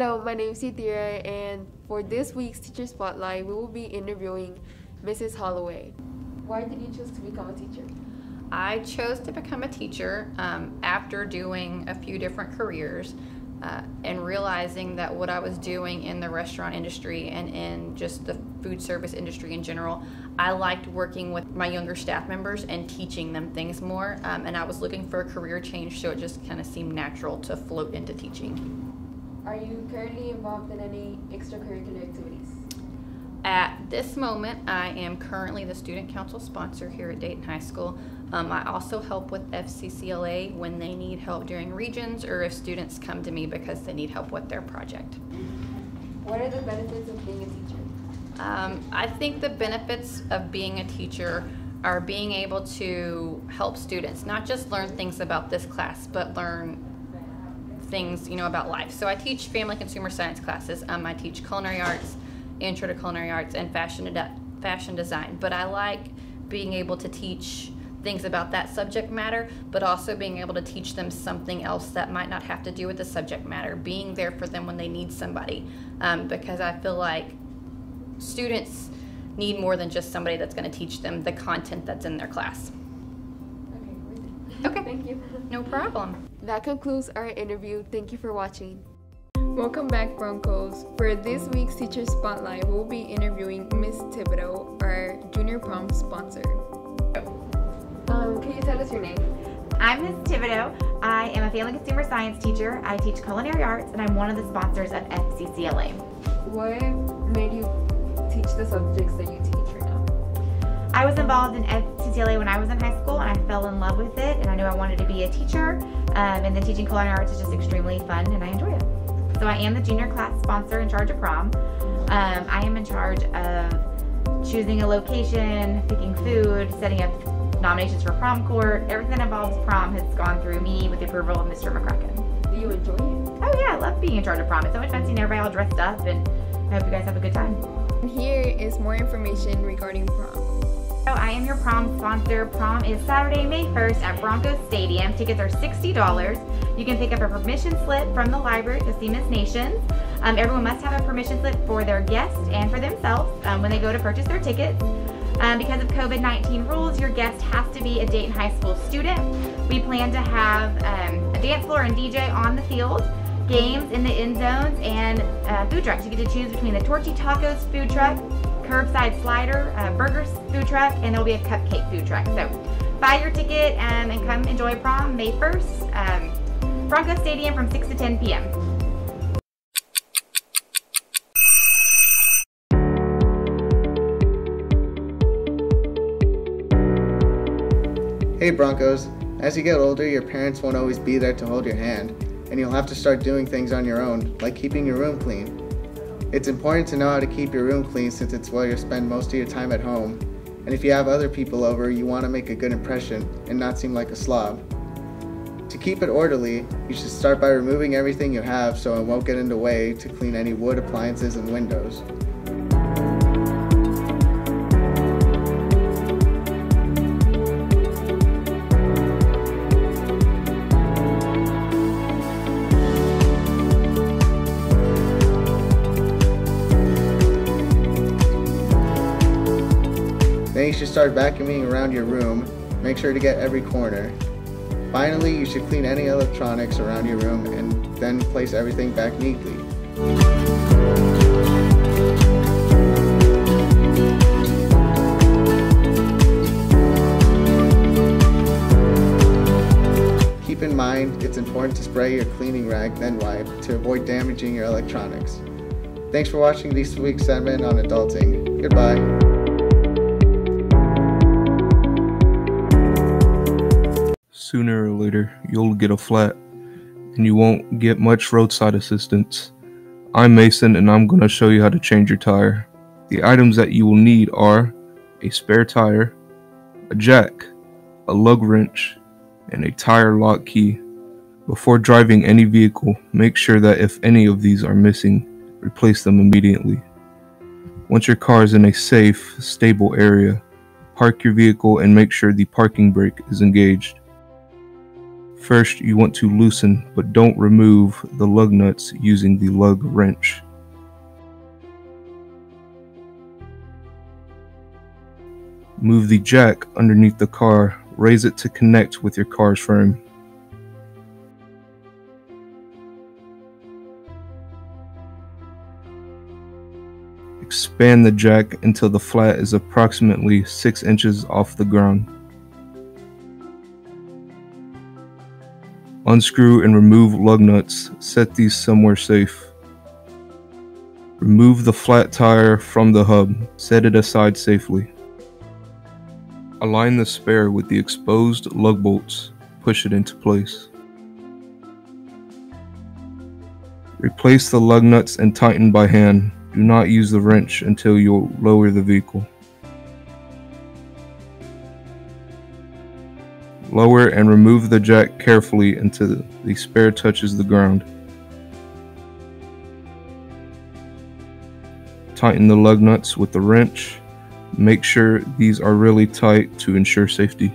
Hello, my name is Cynthia, and for this week's Teacher Spotlight, we will be interviewing Mrs. Holloway. Why did you choose to become a teacher? I chose to become a teacher um, after doing a few different careers uh, and realizing that what I was doing in the restaurant industry and in just the food service industry in general, I liked working with my younger staff members and teaching them things more. Um, and I was looking for a career change, so it just kind of seemed natural to float into teaching. Are you currently involved in any extracurricular activities? At this moment, I am currently the student council sponsor here at Dayton High School. Um, I also help with FCCLA when they need help during regions or if students come to me because they need help with their project. What are the benefits of being a teacher? Um, I think the benefits of being a teacher are being able to help students not just learn things about this class, but learn things you know about life. So I teach family consumer science classes. Um, I teach culinary arts, intro to culinary arts, and fashion fashion design. But I like being able to teach things about that subject matter, but also being able to teach them something else that might not have to do with the subject matter. Being there for them when they need somebody, um, because I feel like students need more than just somebody that's going to teach them the content that's in their class. Okay, thank you. No problem. That concludes our interview. Thank you for watching. Welcome back, Broncos. For this week's Teacher Spotlight, we'll be interviewing Miss Thibodeau, our junior prom sponsor. Um, can you tell us your name? I'm Ms. Thibodeau. I am a family consumer science teacher. I teach culinary arts, and I'm one of the sponsors of FCCLA. What made you teach the subjects that you teach right now? I was involved in FCCLA when I was in high school, and I fell in love with it, and I knew I wanted to be a teacher. Um, and then teaching culinary arts is just extremely fun, and I enjoy it. So I am the junior class sponsor in charge of prom. Um, I am in charge of choosing a location, picking food, setting up nominations for prom court. Everything that involves prom has gone through me with the approval of Mr. McCracken. Do you enjoy it? Oh yeah, I love being in charge of prom. It's so much fun seeing everybody all dressed up and I hope you guys have a good time. Here is more information regarding prom. So I am your prom sponsor. Prom is Saturday, May 1st at Broncos Stadium. Tickets are $60. You can pick up a permission slip from the library to see Miss Nations. Um, everyone must have a permission slip for their guests and for themselves um, when they go to purchase their tickets. Um, because of COVID-19 rules, your guest has to be a Dayton High School student. We plan to have um, a dance floor and DJ on the field, games in the end zones, and uh, food trucks. You get to choose between the Torchy Tacos food truck, curbside slider, uh, burgers food truck, and there'll be a cupcake food truck. So buy your ticket um, and come enjoy prom May 1st, um, Bronco Stadium from 6 to 10 p.m. Hey Broncos, as you get older, your parents won't always be there to hold your hand, and you'll have to start doing things on your own, like keeping your room clean. It's important to know how to keep your room clean since it's where you spend most of your time at home, and if you have other people over, you want to make a good impression and not seem like a slob. To keep it orderly, you should start by removing everything you have so it won't get in the way to clean any wood appliances and windows. Then you should start vacuuming around your room. Make sure to get every corner. Finally, you should clean any electronics around your room and then place everything back neatly. Keep in mind, it's important to spray your cleaning rag then wipe to avoid damaging your electronics. Thanks for watching this week's segment on adulting. Goodbye. Sooner or later you'll get a flat and you won't get much roadside assistance. I'm Mason and I'm going to show you how to change your tire. The items that you will need are a spare tire, a jack, a lug wrench, and a tire lock key. Before driving any vehicle, make sure that if any of these are missing, replace them immediately. Once your car is in a safe, stable area, park your vehicle and make sure the parking brake is engaged. First, you want to loosen but don't remove the lug nuts using the lug wrench. Move the jack underneath the car, raise it to connect with your car's frame. Expand the jack until the flat is approximately 6 inches off the ground. Unscrew and remove lug nuts, set these somewhere safe. Remove the flat tire from the hub, set it aside safely. Align the spare with the exposed lug bolts, push it into place. Replace the lug nuts and tighten by hand. Do not use the wrench until you lower the vehicle. Lower and remove the jack carefully until the spare touches the ground. Tighten the lug nuts with the wrench. Make sure these are really tight to ensure safety.